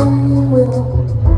I will.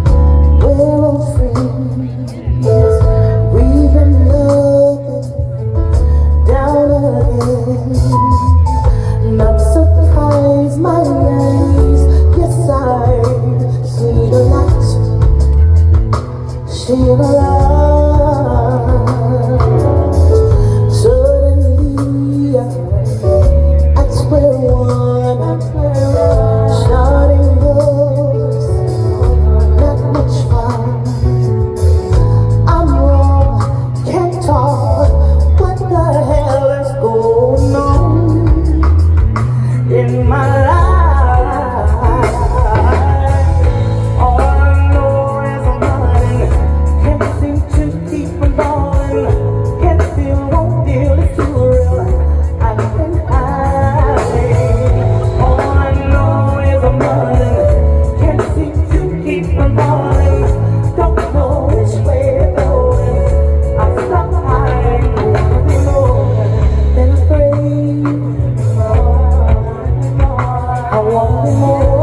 I want more.